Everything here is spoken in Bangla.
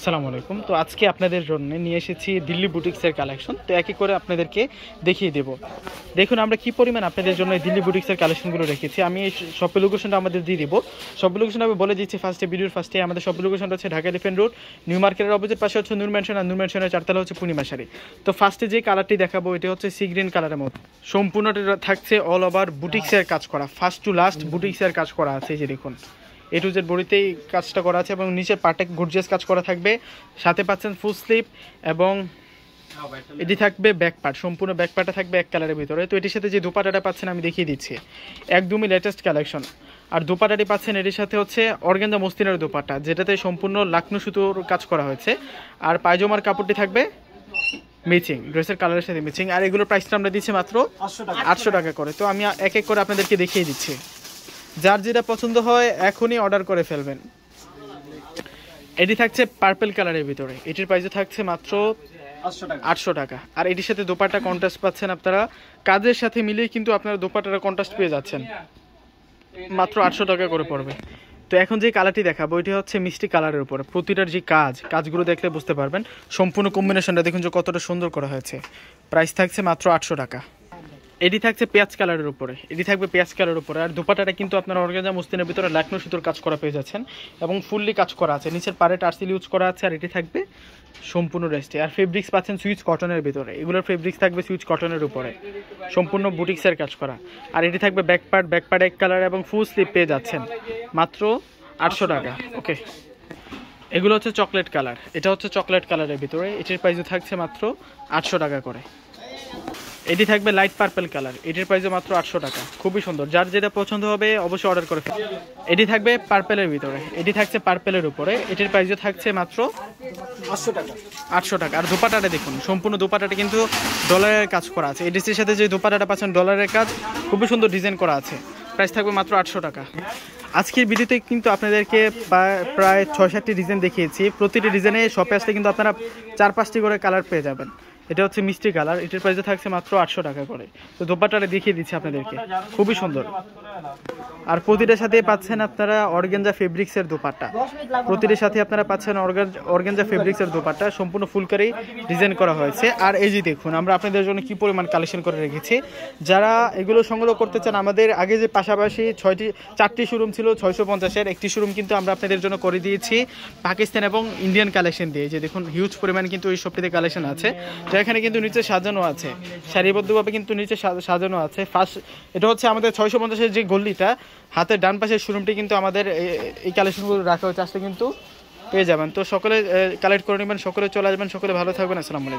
আসসালামু আলাইকুম। তো আজকে আপনাদের জন্য নিয়ে এসেছি দিল্লি বুটিক্সের কালেকশন তো একই করে আপনাদেরকে দেখিয়ে দেব। দেখুন, আমরা কি পরিমাণ আপনাদের জন্য দিল্লি বুটিক্সের কালেকশনগুলো রেখেছি। আমি এই সব লোকেশনটা আমাদের দিয়ে দেবো। সব লোকেশন আমি বলে দিচ্ছি ফার্স্টে ভিডিওর ফার্স্টে আমাদের সব লোকেশনটা হচ্ছে ঢাকা এলিফেন্ট রোড নিউ মার্কেটের অপোজিট পাশে হচ্ছে নূর ম্যানশন আর নূর ম্যানশনের চারতলা হচ্ছে পূর্ণিমা শাড়ি তো ফার্স্টে যে কালারটি দেখাবো, এটা হচ্ছে সি গ্রিন কালারের মতো সম্পূর্ণটা থাকছে অল ওভার বুটিক্সের কাজ করা। ফার্স্ট টু লাস্ট বুটিক্সের কাজ করা আছে, এই যে দেখুন। এ টু জেড বডিতেই কাজটা করা আছে এবং নিচের পার্টে গর্জিয়াস কাজ করা থাকবে। সাথে পাচ্ছেন ফুল স্লিপ এবং এটি থাকবে ব্যাক পার্ট সম্পূর্ণ ব্যাক পার্টটা থাকবে এক কালারের ভিতরে। তো এটির সাথে যে দুপাটাটা পাচ্ছেন আমি দেখিয়ে দিচ্ছি। একদমই লেটেস্ট কালেকশন আর দুপাটাটি পাচ্ছেন এটির সাথে হচ্ছে অর্গেন্দা মস্তিনের দুপাটা যেটাতে সম্পূর্ণ লাকনো সুতোর কাজ করা হয়েছে। আর পায়জামার কাপড়টি থাকবে ম্যাচিং ড্রেসের কালারের সাথে ম্যাচিং আর এগুলোর প্রাইসটা আমরা দিচ্ছি মাত্র আটশো টাকা করে। তো আমি এক এক করে আপনাদেরকে দেখিয়ে দিচ্ছি। যার যেটা পছন্দ হয় এখনই অর্ডার করে ফেলবেন। এটি থাকছে পার্পেল কালারের ভিতরে। এটির প্রাইসে থাকছে মাত্র আটশো টাকা। আর এটির সাথে দোপাটা কন্ট্রাস্ট পাচ্ছেন আপনারা। কাজের সাথে মিলিয়ে কিন্তু আপনারা দোপাটাটা কন্ট্রাস্ট পেয়ে যাচ্ছেন। মাত্র আটশো টাকা করে পড়বে। তো এখন যে কালারটি দেখাবো এটি হচ্ছে মিষ্টি কালারের উপরে। প্রতিটার যে কাজ কাজগুলো দেখলে বুঝতে পারবেন। সম্পূর্ণ কম্বিনেশনটা দেখুন যে কতটা সুন্দর করা হয়েছে। প্রাইস থাকছে মাত্র আটশো টাকা। এটি থাকছে পেঁয়াজ কালারের উপরে। এটি থাকবে পেঁয়াজ কালারের উপরে। আর দুপাটাটা কিন্তু আপনার অর্গানজা মুস্তিনের ভিতরে লাকনো সুতোর কাজ করা পেয়ে যাচ্ছেন এবং ফুললি কাজ করা আছে। নিচের পারে টার্সিল ইউজ করা আছে আর এটি থাকবে সম্পূর্ণ রেস্টে। আর ফেব্রিক্স পাচ্ছেন সুইচ কটনের ভিতরে। এগুলোর ফেব্রিক্স থাকবে সুইচ কটনের উপরে। সম্পূর্ণ বুটিক্সের কাজ করা। আর এটি থাকবে ব্যাক পার্ট ব্যাক পার্ট এক কালার এবং ফুল স্লিপ পেয়ে যাচ্ছেন। মাত্র আটশো টাকা। ওকে। এগুলো হচ্ছে চকলেট কালার। এটা হচ্ছে চকলেট কালারের ভিতরে। এটির প্রাইসও থাকছে মাত্র আটশো টাকা করে। এটি থাকবে লাইট পার্পেল কালার এটির প্রাইসও মাত্র আটশো টাকা। খুবই সুন্দর। যার যেটা পছন্দ হবে অবশ্যই অর্ডার করে ফেলুন এটি থাকবে পার্পেলের ভিতরে। এটি থাকছে পার্পেলের উপরে। এটির প্রাইসও থাকছে মাত্র পাঁচশো টাকা। আটশো টাকা। আর দোপাটাটা দেখুন সম্পূর্ণ দোপাটাটা কিন্তু ডলারের কাজ করা আছে। এই ড্রেসের সাথে যে দোপাটাটা পাচ্ছেন ডলারের কাজ খুবই সুন্দর ডিজাইন করা আছে। প্রাইস থাকবে মাত্র আটশো টাকা। আজকের ভিডিওতে কিন্তু আপনাদেরকে প্রায়- প্রায় ছয় সাতটি ডিজাইন দেখিয়েছি। প্রতিটি ডিজাইনে শপে আসলে কিন্তু আপনারা চার পাঁচটি করে কালার পেয়ে যাবেন। এটা হচ্ছে মিষ্টি কালার। এটার প্রাইসে থাকছে মাত্র আটশো টাকা করে। তো দোপাটাটা দেখিয়ে দিচ্ছি আপনাদেরকে। খুবই সুন্দর। আর প্রতিটার সাথে পাচ্ছেন আপনারা অর্গেঞ্জা ফেব্রিক্সের দোপাট্টা। প্রতিটার সাথে আপনারা পাচ্ছেন অর্গেঞ্জা ফেব্রিক্সের দোপাট্টা। সম্পূর্ণ ফুলকারি ডিজাইন করা হয়েছে। আর এই যে দেখুন, আমরা আপনাদের জন্য কি পরিমাণ কালেকশন করে রেখেছি। যারা এগুলো সংগ্রহ করতে চান, আমাদের আগে যে পাশাপাশি ছয়টি, চারটি শোরুম ছিল, ছয়শো পঞ্চাশের একটি শোরুম কিন্তু আমরা আপনাদের জন্য করে দিয়েছি। পাকিস্তান এবং ইন্ডিয়ান কালেকশন দিয়ে। যে দেখুন হিউজ পরিমাণ কিন্তু এই সবটিতে কালেকশন আছে। এখানে কিন্তু নিচে সাজানো আছে। সারিবদ্ধভাবে কিন্তু নিচে সাজানো আছে। ফার্স্ট এটা হচ্ছে আমাদের ছয়শো পঞ্চাশের যে গল্লিটা হাতের ডান পাশের শোরুমটি কিন্তু আমাদের এই কালেকশনগুলো রাখা হচ্ছে আসলে কিন্তু পেয়ে যাবেন। তো সকলে কালেক্ট করে নেবেন, সকলে চলে আসবেন, সকলে ভালো থাকবেন। আসসালামু